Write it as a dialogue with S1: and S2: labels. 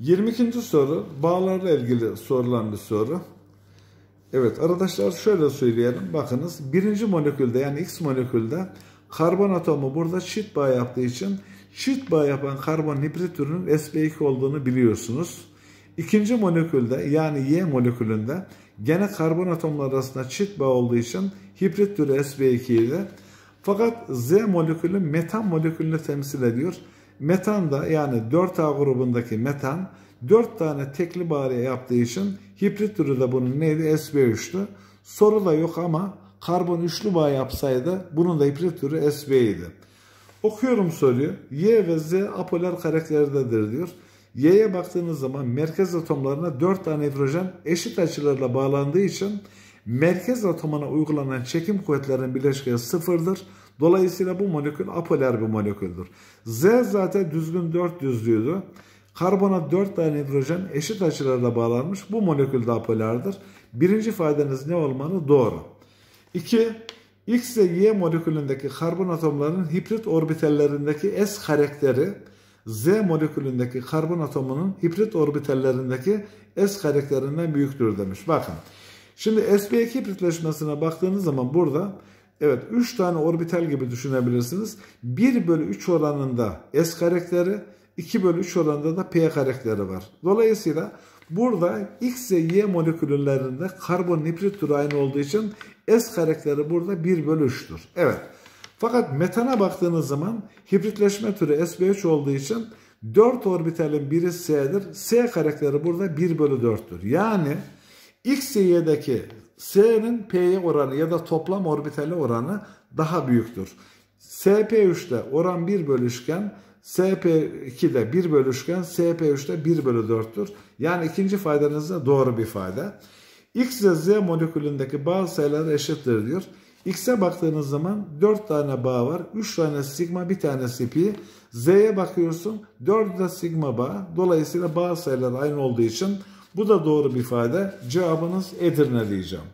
S1: 22. soru bağlarla ilgili sorulan bir soru. Evet arkadaşlar şöyle söyleyelim. Bakınız birinci molekülde yani X molekülde karbon atomu burada çift bağ yaptığı için çift bağ yapan karbon hibrit türünün sp2 olduğunu biliyorsunuz. İkinci molekülde yani Y molekülünde gene karbon atomları arasında çift bağ olduğu için hibrit türü sp2 idi. Fakat Z molekülü metan molekülünü temsil ediyor. Metan da yani 4A grubundaki metan 4 tane tekli bariye yaptığı için hibrit türü de bunun neydi? SB3'tü. Soru da yok ama karbon üçlü bağ yapsaydı bunun da hibrit türü SB idi. Okuyorum soruyu. Y ve Z apolar karakterdedir diyor. Y'ye baktığınız zaman merkez atomlarına 4 tane hidrojen eşit açılarla bağlandığı için merkez atomuna uygulanan çekim kuvvetlerinin bileşkesi sıfırdır. Dolayısıyla bu molekül apolar bir moleküldür. Z zaten düzgün 4 düzlüğüydü. Karbona 4 tane hidrojen eşit açılarla bağlanmış. Bu molekül de apolardır. Birinci ifadeniz ne olmalı? Doğru. 2. X ve Y molekülündeki karbon atomlarının hibrit orbitallerindeki S karakteri Z molekülündeki karbon atomunun hibrit orbitallerindeki S karakterinden büyüktür demiş. Bakın. Şimdi sp2 hibritleşmesine baktığınız zaman burada evet 3 tane orbital gibi düşünebilirsiniz. 1 bölü 3 oranında S karakteri 2 bölü 3 oranında da P karakteri var. Dolayısıyla burada X ve Y moleküllerinde karbon hibrit türü aynı olduğu için S karakteri burada 1 bölü 3'tür. Evet. Fakat metana baktığınız zaman hibritleşme türü sp3 olduğu için 4 orbitalin biri S'dir. S karakteri burada 1 bölü 4'tür. Yani X ve Y'deki S'nin P'ye oranı ya da toplam orbitali oranı daha büyüktür. SP3'te oran 1 bölüşken SP2'de 1 bölüşken SP3'te 1 bölü 4'tür. Yani ikinci faydanız da doğru bir fayda. X ve Z molekülündeki bazı sayılar eşittir diyor. X'e baktığınız zaman 4 tane bağ var. 3 tane sigma, bir tanesi pi. Z'ye bakıyorsun 4 de sigma bağ. Dolayısıyla bağ sayılar aynı olduğu için bu da doğru bir ifade. Cevabınız Edirne diyeceğim.